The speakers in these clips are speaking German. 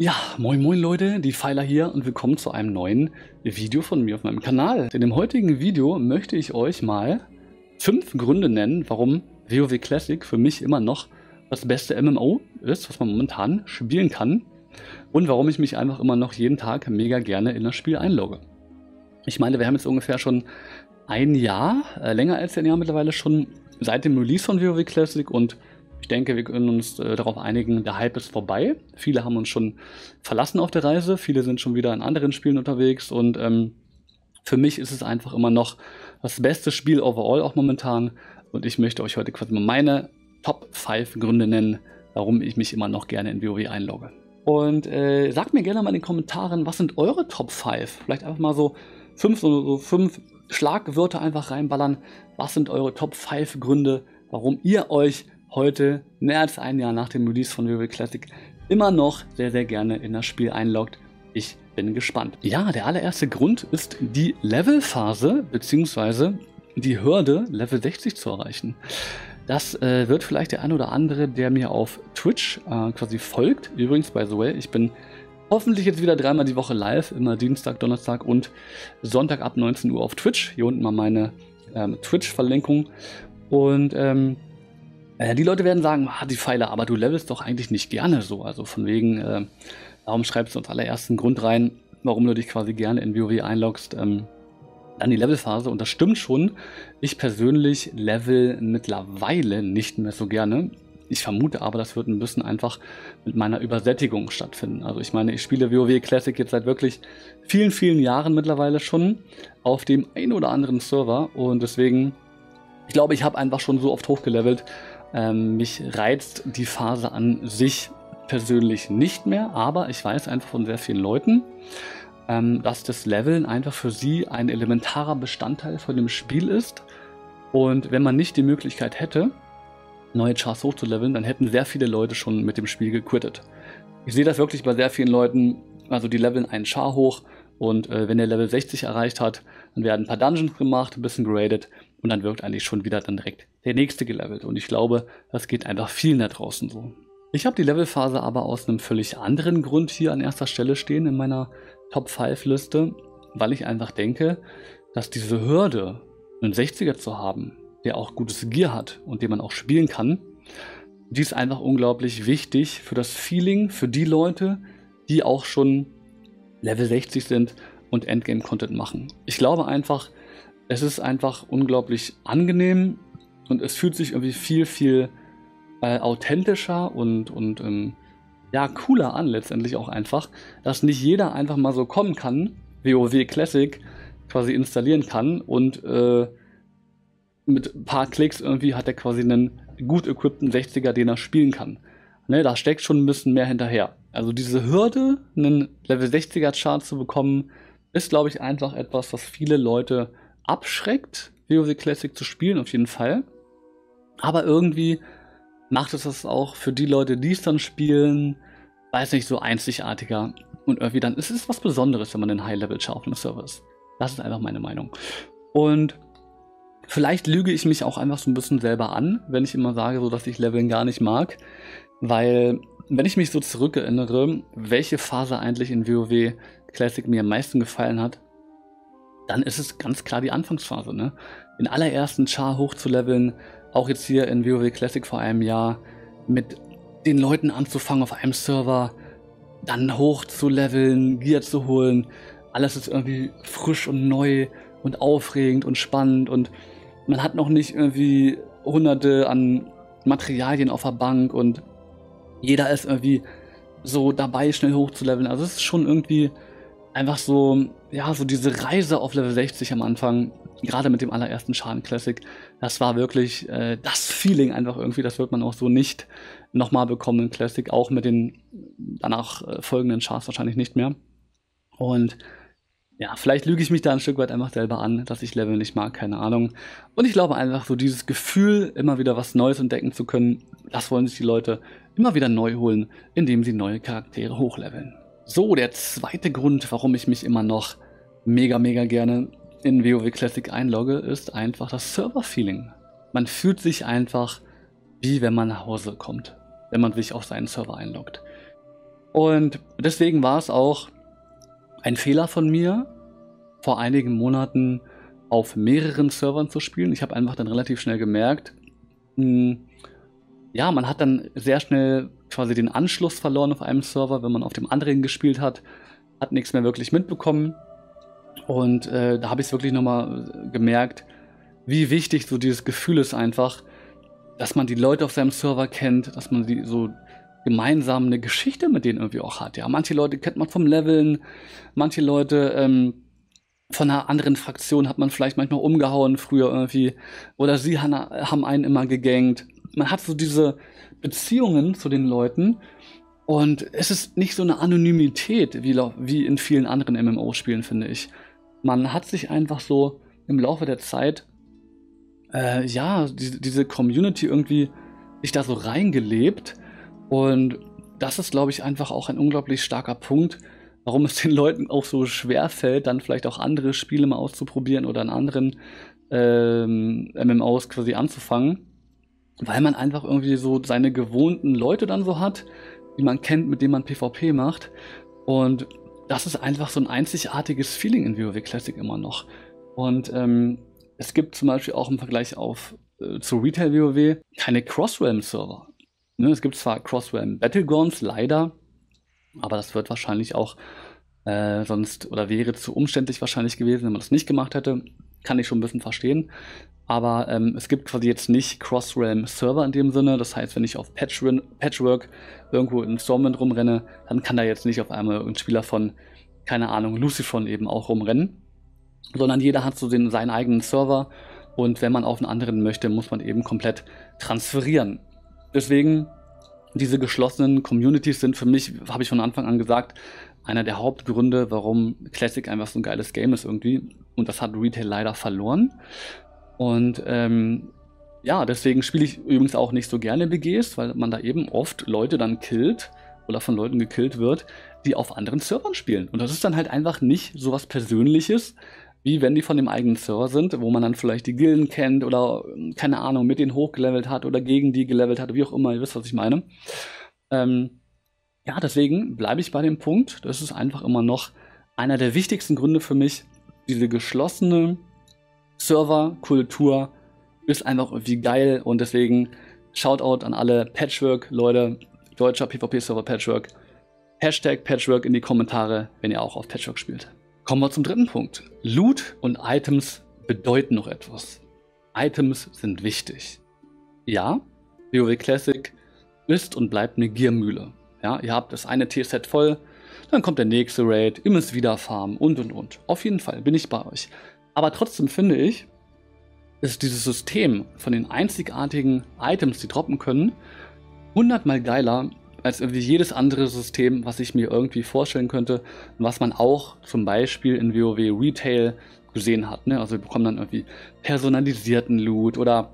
Ja, moin moin Leute, die Pfeiler hier und willkommen zu einem neuen Video von mir auf meinem Kanal. In dem heutigen Video möchte ich euch mal fünf Gründe nennen, warum WoW Classic für mich immer noch das beste MMO ist, was man momentan spielen kann und warum ich mich einfach immer noch jeden Tag mega gerne in das Spiel einlogge. Ich meine, wir haben jetzt ungefähr schon ein Jahr, äh, länger als ein Jahr mittlerweile schon, seit dem Release von WoW Classic und ich denke, wir können uns äh, darauf einigen, der Hype ist vorbei. Viele haben uns schon verlassen auf der Reise, viele sind schon wieder in anderen Spielen unterwegs und ähm, für mich ist es einfach immer noch das beste Spiel overall auch momentan und ich möchte euch heute quasi mal meine Top 5 Gründe nennen, warum ich mich immer noch gerne in WoW einlogge. Und äh, sagt mir gerne mal in den Kommentaren, was sind eure Top 5? Vielleicht einfach mal so fünf, so, so fünf Schlagwörter einfach reinballern. Was sind eure Top 5 Gründe, warum ihr euch heute, mehr als ein Jahr nach dem Release von WoW Classic, immer noch sehr, sehr gerne in das Spiel einloggt. Ich bin gespannt. Ja, der allererste Grund ist die Levelphase bzw. die Hürde, Level 60 zu erreichen. Das äh, wird vielleicht der ein oder andere, der mir auf Twitch äh, quasi folgt. Übrigens, by the way, ich bin hoffentlich jetzt wieder dreimal die Woche live, immer Dienstag, Donnerstag und Sonntag ab 19 Uhr auf Twitch. Hier unten mal meine ähm, Twitch-Verlinkung. Und ähm, äh, die Leute werden sagen, ah, die Pfeile, aber du levelst doch eigentlich nicht gerne so. Also von wegen, äh, warum schreibst du uns allerersten Grund rein, warum du dich quasi gerne in WoW einloggst. Ähm, dann die Levelphase und das stimmt schon. Ich persönlich level mittlerweile nicht mehr so gerne. Ich vermute aber, das wird ein bisschen einfach mit meiner Übersättigung stattfinden. Also ich meine, ich spiele WoW Classic jetzt seit wirklich vielen, vielen Jahren mittlerweile schon auf dem ein oder anderen Server und deswegen, ich glaube, ich habe einfach schon so oft hochgelevelt, ähm, mich reizt die Phase an sich persönlich nicht mehr, aber ich weiß einfach von sehr vielen Leuten, ähm, dass das Leveln einfach für sie ein elementarer Bestandteil von dem Spiel ist. Und wenn man nicht die Möglichkeit hätte, neue Chars hochzuleveln, dann hätten sehr viele Leute schon mit dem Spiel gequittet. Ich sehe das wirklich bei sehr vielen Leuten, also die leveln einen Char hoch und äh, wenn der Level 60 erreicht hat, dann werden ein paar Dungeons gemacht, ein bisschen graded und dann wird eigentlich schon wieder dann direkt der nächste gelevelt. Und ich glaube, das geht einfach vielen da draußen so. Ich habe die Levelphase aber aus einem völlig anderen Grund hier an erster Stelle stehen in meiner Top 5 Liste, weil ich einfach denke, dass diese Hürde, einen 60er zu haben, der auch gutes Gear hat und den man auch spielen kann, die ist einfach unglaublich wichtig für das Feeling, für die Leute, die auch schon Level 60 sind und Endgame-Content machen. Ich glaube einfach, es ist einfach unglaublich angenehm und es fühlt sich irgendwie viel, viel äh, authentischer und, und ähm, ja, cooler an, letztendlich auch einfach, dass nicht jeder einfach mal so kommen kann, WoW Classic quasi installieren kann und äh, mit ein paar Klicks irgendwie hat er quasi einen gut equipten 60er, den er spielen kann. Ne, da steckt schon ein bisschen mehr hinterher. Also diese Hürde, einen Level 60er Chart zu bekommen, ist, glaube ich, einfach etwas, was viele Leute abschreckt, WoW Classic zu spielen, auf jeden Fall. Aber irgendwie macht es das auch für die Leute, die es dann spielen, weiß nicht, so einzigartiger. Und irgendwie dann ist es was Besonderes, wenn man einen High-Level-Char auf einem Server ist. Das ist einfach meine Meinung. Und vielleicht lüge ich mich auch einfach so ein bisschen selber an, wenn ich immer sage, so dass ich Leveln gar nicht mag. Weil, wenn ich mich so zurückerinnere, welche Phase eigentlich in WoW Classic mir am meisten gefallen hat, dann ist es ganz klar die Anfangsphase. Ne? Den allerersten Char hochzuleveln, auch jetzt hier in WoW Classic vor einem Jahr, mit den Leuten anzufangen auf einem Server, dann hoch zu leveln, Gear zu holen. Alles ist irgendwie frisch und neu und aufregend und spannend und man hat noch nicht irgendwie hunderte an Materialien auf der Bank und jeder ist irgendwie so dabei, schnell hochzuleveln. Also es ist schon irgendwie einfach so, ja, so diese Reise auf Level 60 am Anfang, gerade mit dem allerersten Schaden Classic, das war wirklich äh, das Feeling einfach irgendwie, das wird man auch so nicht nochmal bekommen in Classic, auch mit den danach äh, folgenden Charts wahrscheinlich nicht mehr. Und ja, vielleicht lüge ich mich da ein Stück weit einfach selber an, dass ich Level nicht mag, keine Ahnung. Und ich glaube einfach, so dieses Gefühl, immer wieder was Neues entdecken zu können, das wollen sich die Leute immer wieder neu holen, indem sie neue Charaktere hochleveln. So, der zweite Grund, warum ich mich immer noch mega, mega gerne in WoW Classic einlogge, ist einfach das Server-Feeling. Man fühlt sich einfach wie wenn man nach Hause kommt, wenn man sich auf seinen Server einloggt. Und deswegen war es auch ein Fehler von mir, vor einigen Monaten auf mehreren Servern zu spielen. Ich habe einfach dann relativ schnell gemerkt, mh, hm, ja, man hat dann sehr schnell quasi den Anschluss verloren auf einem Server, wenn man auf dem anderen gespielt hat, hat nichts mehr wirklich mitbekommen. Und äh, da habe ich es wirklich nochmal gemerkt, wie wichtig so dieses Gefühl ist einfach, dass man die Leute auf seinem Server kennt, dass man die so gemeinsam eine Geschichte mit denen irgendwie auch hat. Ja, manche Leute kennt man vom Leveln, manche Leute ähm, von einer anderen Fraktion hat man vielleicht manchmal umgehauen früher irgendwie oder sie haben einen immer gegankt. Man hat so diese Beziehungen zu den Leuten und es ist nicht so eine Anonymität wie, wie in vielen anderen MMO-Spielen, finde ich. Man hat sich einfach so im Laufe der Zeit äh, ja, die, diese Community irgendwie sich da so reingelebt. Und das ist, glaube ich, einfach auch ein unglaublich starker Punkt, warum es den Leuten auch so schwer fällt, dann vielleicht auch andere Spiele mal auszuprobieren oder in anderen ähm, MMOs quasi anzufangen. Weil man einfach irgendwie so seine gewohnten Leute dann so hat, die man kennt, mit denen man PvP macht. Und das ist einfach so ein einzigartiges Feeling in WoW Classic immer noch. Und ähm, es gibt zum Beispiel auch im Vergleich auf, äh, zu Retail WoW keine Cross-Realm-Server. Ne, es gibt zwar Cross-Realm Battlegrounds, leider, aber das wird wahrscheinlich auch äh, sonst oder wäre zu umständlich wahrscheinlich gewesen, wenn man das nicht gemacht hätte. Kann ich schon ein bisschen verstehen. Aber ähm, es gibt quasi jetzt nicht Cross-Realm-Server in dem Sinne. Das heißt, wenn ich auf Patchwork irgendwo in Stormwind rumrenne, dann kann da jetzt nicht auf einmal ein Spieler von, keine Ahnung, Lucifron eben auch rumrennen sondern jeder hat so den, seinen eigenen Server und wenn man auf einen anderen möchte, muss man eben komplett transferieren. Deswegen, diese geschlossenen Communities sind für mich, habe ich von Anfang an gesagt, einer der Hauptgründe, warum Classic einfach so ein geiles Game ist irgendwie. Und das hat Retail leider verloren. Und ähm, ja, deswegen spiele ich übrigens auch nicht so gerne BGs, weil man da eben oft Leute dann killt oder von Leuten gekillt wird, die auf anderen Servern spielen. Und das ist dann halt einfach nicht so was Persönliches, wie wenn die von dem eigenen Server sind, wo man dann vielleicht die Gilden kennt oder keine Ahnung, mit denen hochgelevelt hat oder gegen die gelevelt hat, wie auch immer, ihr wisst, was ich meine. Ähm, ja, deswegen bleibe ich bei dem Punkt. Das ist einfach immer noch einer der wichtigsten Gründe für mich. Diese geschlossene Serverkultur ist einfach irgendwie geil und deswegen Shoutout an alle Patchwork-Leute, deutscher PvP-Server Patchwork. Hashtag Patchwork in die Kommentare, wenn ihr auch auf Patchwork spielt. Kommen wir zum dritten Punkt. Loot und Items bedeuten noch etwas. Items sind wichtig. Ja, WoW Classic ist und bleibt eine Giermühle. Ja, ihr habt das eine T-Set voll, dann kommt der nächste Raid, ihr müsst wieder farmen und und und. Auf jeden Fall bin ich bei euch. Aber trotzdem finde ich, ist dieses System von den einzigartigen Items, die droppen können, hundertmal geiler als irgendwie jedes andere System, was ich mir irgendwie vorstellen könnte, was man auch zum Beispiel in WoW Retail gesehen hat. Ne? Also wir bekommen dann irgendwie personalisierten Loot oder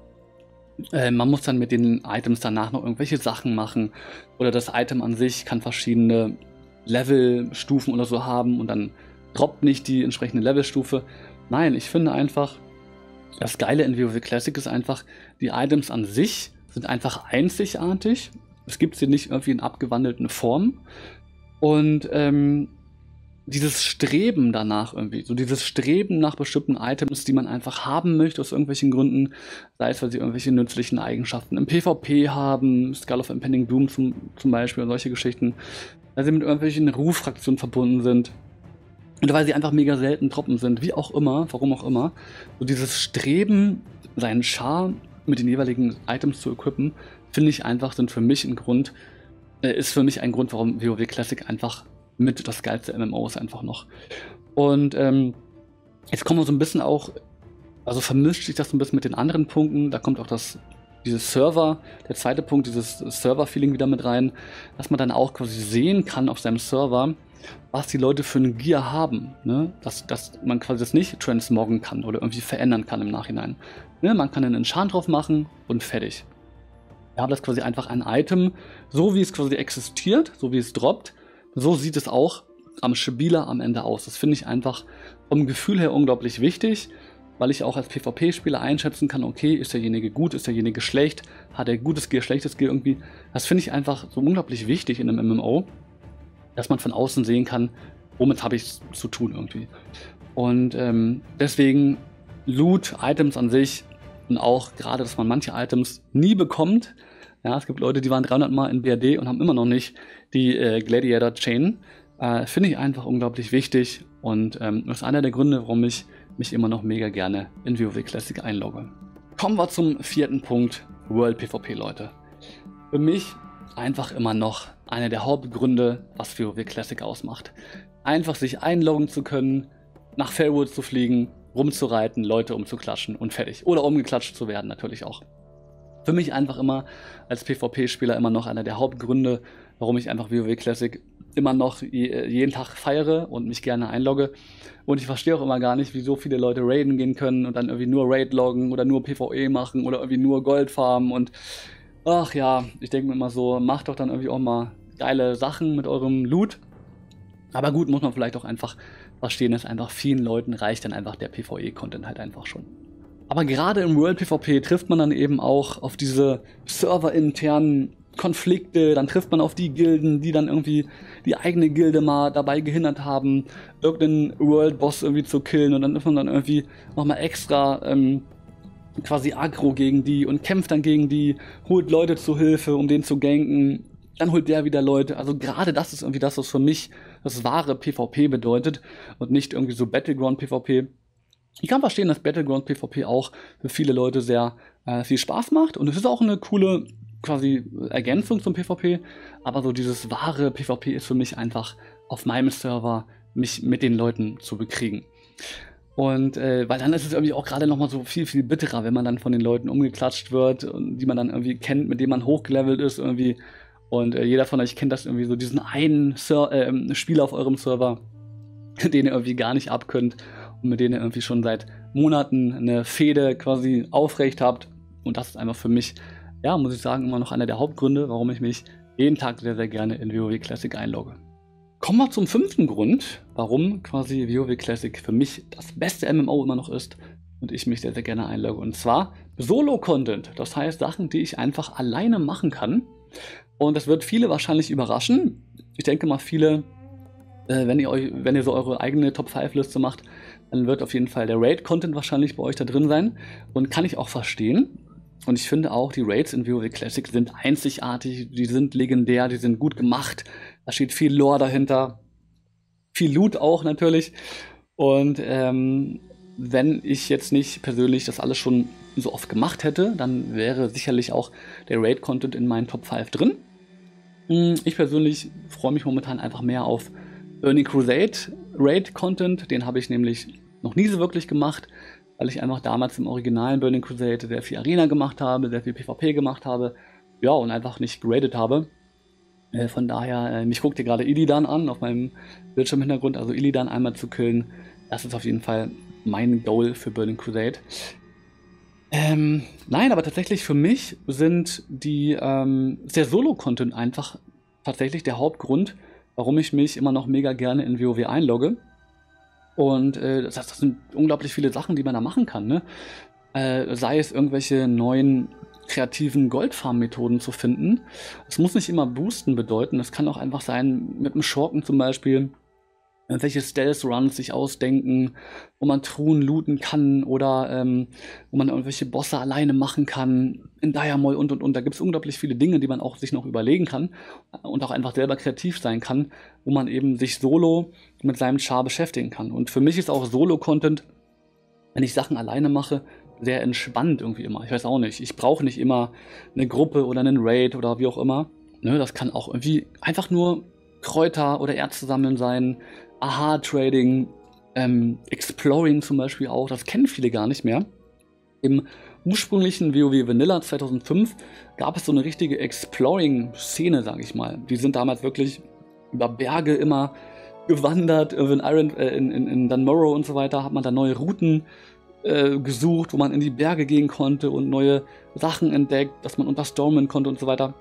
äh, man muss dann mit den Items danach noch irgendwelche Sachen machen oder das Item an sich kann verschiedene Levelstufen oder so haben und dann droppt nicht die entsprechende Levelstufe. Nein, ich finde einfach, das Geile in WoW Classic ist einfach, die Items an sich sind einfach einzigartig es gibt sie nicht irgendwie in abgewandelten Formen. Und ähm, dieses Streben danach irgendwie, so dieses Streben nach bestimmten Items, die man einfach haben möchte aus irgendwelchen Gründen, sei es, weil sie irgendwelche nützlichen Eigenschaften im PvP haben, Skull of Impending Doom zum, zum Beispiel und solche Geschichten, weil sie mit irgendwelchen Ruffraktionen verbunden sind. Oder weil sie einfach mega selten Truppen sind, wie auch immer, warum auch immer. So dieses Streben, seinen Char mit den jeweiligen Items zu equippen, finde ich einfach, sind für mich ein Grund, äh, ist für mich ein Grund, warum WoW Classic einfach mit das geilste MMO ist einfach noch. Und ähm, jetzt kommen wir so ein bisschen auch, also vermischt sich das so ein bisschen mit den anderen Punkten. Da kommt auch das, dieses Server, der zweite Punkt, dieses Server-Feeling wieder mit rein, dass man dann auch quasi sehen kann auf seinem Server, was die Leute für ein Gear haben. Ne? Dass, dass man quasi das nicht transmoggen kann oder irgendwie verändern kann im Nachhinein. Ne? Man kann einen Enchant drauf machen und fertig. Haben das quasi einfach ein Item, so wie es quasi existiert, so wie es droppt, so sieht es auch am Spieler am Ende aus. Das finde ich einfach vom Gefühl her unglaublich wichtig, weil ich auch als PvP-Spieler einschätzen kann, okay, ist derjenige gut, ist derjenige schlecht, hat er gutes Gear, schlechtes Gear irgendwie. Das finde ich einfach so unglaublich wichtig in einem MMO. dass man von außen sehen kann, womit habe ich zu tun irgendwie. Und ähm, deswegen Loot, Items an sich und auch gerade, dass man manche Items nie bekommt. Ja, es gibt Leute, die waren 300 Mal in BRD und haben immer noch nicht die äh, Gladiator Chain. Äh, Finde ich einfach unglaublich wichtig und ähm, das ist einer der Gründe, warum ich mich immer noch mega gerne in WoW Classic einlogge. Kommen wir zum vierten Punkt, World PvP, Leute. Für mich einfach immer noch einer der Hauptgründe, was WoW Classic ausmacht. Einfach sich einloggen zu können, nach Fairwood zu fliegen, rumzureiten, Leute umzuklatschen und fertig. Oder umgeklatscht zu werden natürlich auch. Für mich einfach immer als PvP-Spieler immer noch einer der Hauptgründe, warum ich einfach WoW Classic immer noch jeden Tag feiere und mich gerne einlogge. Und ich verstehe auch immer gar nicht, wie so viele Leute raiden gehen können und dann irgendwie nur Raid loggen oder nur PvE machen oder irgendwie nur Gold farmen und ach ja, ich denke mir immer so, macht doch dann irgendwie auch mal geile Sachen mit eurem Loot. Aber gut, muss man vielleicht auch einfach verstehen, dass einfach vielen Leuten reicht dann einfach der PvE-Content halt einfach schon. Aber gerade im World PvP trifft man dann eben auch auf diese serverinternen Konflikte, dann trifft man auf die Gilden, die dann irgendwie die eigene Gilde mal dabei gehindert haben, irgendeinen World Boss irgendwie zu killen und dann ist man dann irgendwie nochmal extra ähm, quasi aggro gegen die und kämpft dann gegen die, holt Leute zu Hilfe, um den zu ganken, dann holt der wieder Leute. Also gerade das ist irgendwie das, was für mich das wahre PvP bedeutet und nicht irgendwie so Battleground PvP. Ich kann verstehen, dass Battleground PvP auch für viele Leute sehr äh, viel Spaß macht und es ist auch eine coole quasi Ergänzung zum PvP, aber so dieses wahre PvP ist für mich einfach auf meinem Server mich mit den Leuten zu bekriegen. Und äh, weil dann ist es irgendwie auch gerade nochmal so viel, viel bitterer, wenn man dann von den Leuten umgeklatscht wird die man dann irgendwie kennt, mit denen man hochgelevelt ist irgendwie. Und äh, jeder von euch kennt das irgendwie so, diesen einen Ser äh, Spieler auf eurem Server, den ihr irgendwie gar nicht abkönnt und mit denen ihr irgendwie schon seit Monaten eine Fehde quasi aufrecht habt. Und das ist einfach für mich ja, muss ich sagen, immer noch einer der Hauptgründe, warum ich mich jeden Tag sehr, sehr gerne in WoW Classic einlogge. Kommen wir zum fünften Grund, warum quasi WoW Classic für mich das beste MMO immer noch ist und ich mich sehr, sehr gerne einlogge. Und zwar Solo-Content. Das heißt Sachen, die ich einfach alleine machen kann. Und das wird viele wahrscheinlich überraschen. Ich denke mal, viele, äh, wenn, ihr euch, wenn ihr so eure eigene Top-5-Liste macht, dann wird auf jeden Fall der Raid-Content wahrscheinlich bei euch da drin sein. Und kann ich auch verstehen. Und ich finde auch, die Raids in WoW Classic sind einzigartig, die sind legendär, die sind gut gemacht. Da steht viel Lore dahinter. Viel Loot auch natürlich. Und ähm, wenn ich jetzt nicht persönlich das alles schon so oft gemacht hätte, dann wäre sicherlich auch der Raid-Content in meinen Top 5 drin. Hm, ich persönlich freue mich momentan einfach mehr auf Burning Crusade Raid-Content. Den habe ich nämlich noch nie so wirklich gemacht weil ich einfach damals im originalen Burning Crusade sehr viel Arena gemacht habe, sehr viel PvP gemacht habe, ja, und einfach nicht geradet habe. Äh, von daher, äh, mich guckt hier gerade Illidan an auf meinem Bildschirmhintergrund, also Illidan einmal zu killen, das ist auf jeden Fall mein Goal für Burning Crusade. Ähm, nein, aber tatsächlich für mich sind die, ähm, der Solo-Content einfach tatsächlich der Hauptgrund, warum ich mich immer noch mega gerne in WoW einlogge. Und äh, das, das, sind unglaublich viele Sachen, die man da machen kann. Ne? Äh, sei es irgendwelche neuen kreativen Goldfarm-Methoden zu finden. Es muss nicht immer Boosten bedeuten. Es kann auch einfach sein, mit einem Schurken zum Beispiel, welche Stealth-Runs sich ausdenken, wo man Truhen looten kann oder ähm, wo man irgendwelche Bosse alleine machen kann, in Diamol und und und. Da gibt es unglaublich viele Dinge, die man auch sich noch überlegen kann und auch einfach selber kreativ sein kann, wo man eben sich solo mit seinem Char beschäftigen kann. Und für mich ist auch Solo-Content, wenn ich Sachen alleine mache, sehr entspannt irgendwie immer. Ich weiß auch nicht. Ich brauche nicht immer eine Gruppe oder einen Raid oder wie auch immer. Ne, das kann auch irgendwie einfach nur Kräuter oder Ärzte sammeln sein, Aha-Trading, ähm, Exploring zum Beispiel auch, das kennen viele gar nicht mehr. Im ursprünglichen WoW Vanilla 2005 gab es so eine richtige Exploring-Szene, sage ich mal. Die sind damals wirklich über Berge immer gewandert, in, Iron, äh, in, in, in Dunmorrow und so weiter, hat man da neue Routen äh, gesucht, wo man in die Berge gehen konnte und neue Sachen entdeckt, dass man unterstormen konnte und so weiter.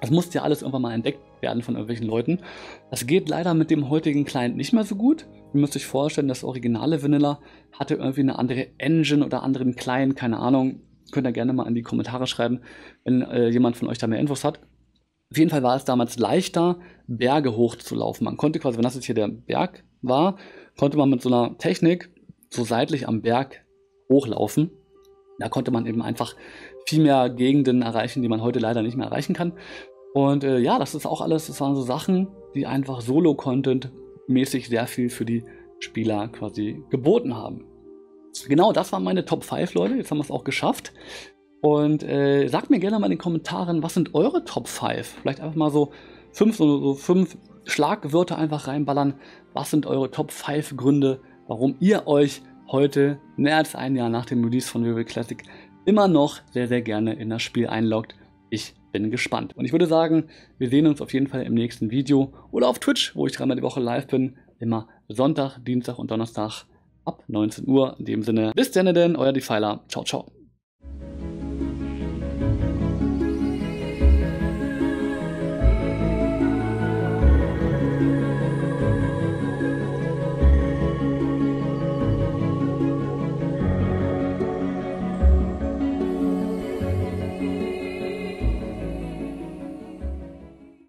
Das musste ja alles irgendwann mal entdeckt werden von irgendwelchen Leuten. Das geht leider mit dem heutigen Client nicht mehr so gut. Ihr müsst euch vorstellen, das originale Vanilla hatte irgendwie eine andere Engine oder anderen Client, keine Ahnung. Könnt ihr gerne mal in die Kommentare schreiben, wenn äh, jemand von euch da mehr Infos hat. Auf jeden Fall war es damals leichter, Berge hochzulaufen. Man konnte quasi, wenn das jetzt hier der Berg war, konnte man mit so einer Technik so seitlich am Berg hochlaufen. Da konnte man eben einfach viel mehr Gegenden erreichen, die man heute leider nicht mehr erreichen kann. Und äh, ja, das ist auch alles, das waren so Sachen, die einfach Solo-Content mäßig sehr viel für die Spieler quasi geboten haben. Genau, das waren meine Top 5, Leute. Jetzt haben wir es auch geschafft. Und äh, sagt mir gerne mal in den Kommentaren, was sind eure Top 5? Vielleicht einfach mal so fünf, so, so fünf Schlagwörter einfach reinballern. Was sind eure Top 5 Gründe, warum ihr euch heute, mehr als ein Jahr nach dem Release von WoW Classic, immer noch sehr, sehr gerne in das Spiel einloggt? Ich bin gespannt. Und ich würde sagen, wir sehen uns auf jeden Fall im nächsten Video oder auf Twitch, wo ich dreimal die Woche live bin. Immer Sonntag, Dienstag und Donnerstag ab 19 Uhr. In dem Sinne, bis dann denn, euer Defiler. Ciao, ciao.